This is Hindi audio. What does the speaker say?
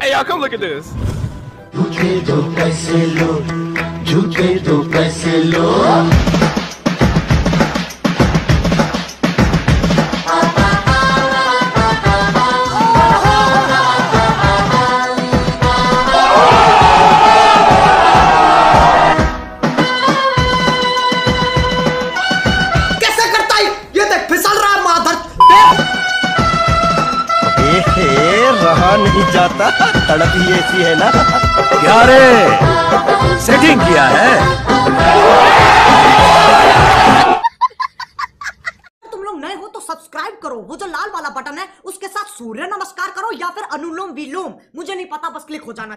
Hey, y'all, come look at this. झूठे दो पैसे लो झूठे दो पैसे लो कैसे है है रहा नहीं जाता। तड़प ही ऐसी है ना। क्या रे? सेटिंग किया है? तुम लोग नए हो तो सब्सक्राइब करो। वो जो लाल वाला बटन है उसके साथ सूर्य नमस्कार करो या फिर अनुलोम विलोम। मुझे नहीं पता बस क्लिक हो जाना।